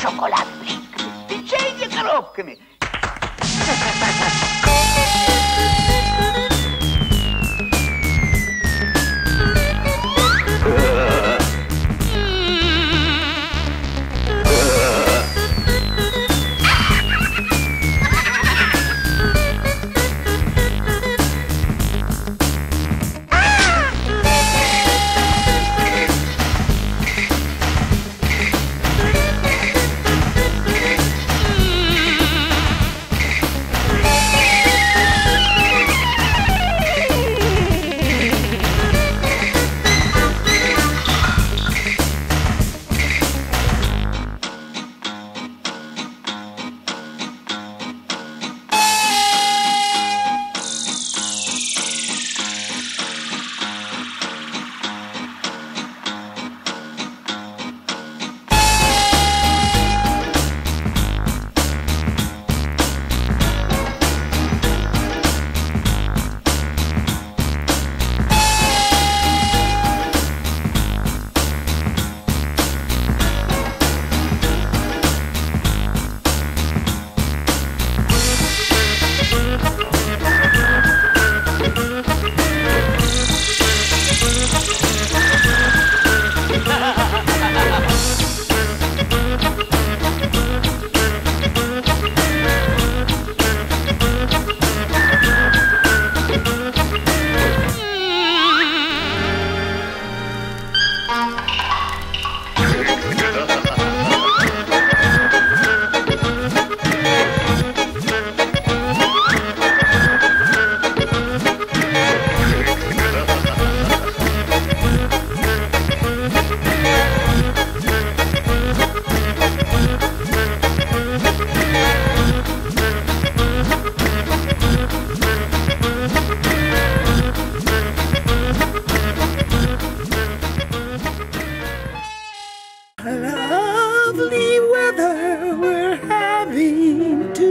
шоколад, печенье коробками –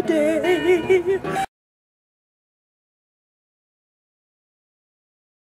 day.